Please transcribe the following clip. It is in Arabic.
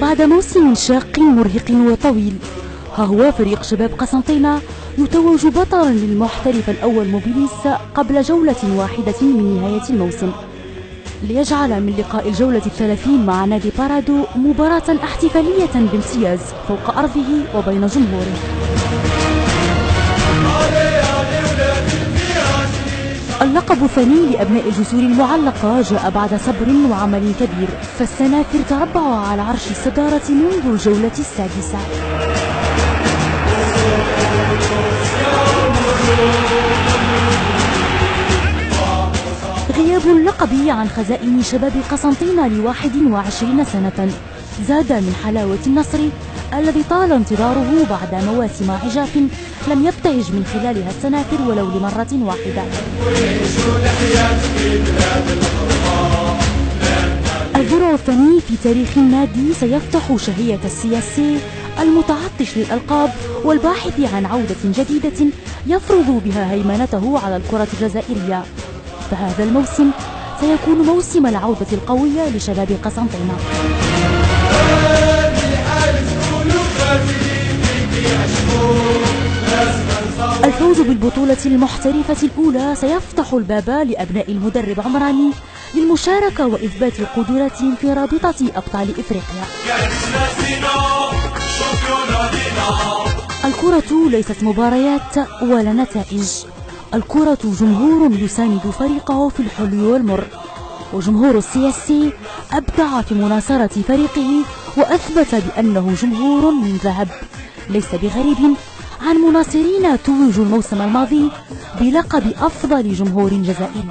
بعد موسم شاق مرهق وطويل ها هو فريق شباب قسنطينة يتوج بطلا للمحترف الأول موبيليس قبل جولة واحدة من نهاية الموسم. ليجعل من لقاء الجولة الثلاثين مع نادي بارادو مباراة احتفالية بامتياز فوق أرضه وبين جمهوره. اللقب الثاني لأبناء الجسور المعلقة جاء بعد صبر وعمل كبير. فالسنافر تربعوا على عرش الصدارة منذ الجولة السادسة. غياب اللقب عن خزائن شباب قسنطينة لواحد وعشرين سنة. زاد من حلاوة النصر الذي طال انتظاره بعد مواسم عجاف لم يبتهج من خلالها السنافر ولو لمرة واحدة. الذروة الثاني في تاريخ النادي سيفتح شهية السياسي المتعطش للألقاب والباحث عن عودة جديدة يفرض بها هيمنته على الكرة الجزائرية. فهذا الموسم سيكون موسم العودة القوية لشباب قسنطينة. الفوز بالبطولة المحترفة الأولى سيفتح الباب لأبناء المدرب عمراني للمشاركة وإثبات قدراتهم في رابطة أبطال إفريقيا. الكرة ليست مباريات ولا نتائج. الكرة جمهور يساند فريقه في الحلو والمر. وجمهور السياسي أبدع في مناصرة فريقه وأثبت بأنه جمهور من ذهب. ليس بغريب عن مناصرين توجوا الموسم الماضي بلقب أفضل جمهور جزائري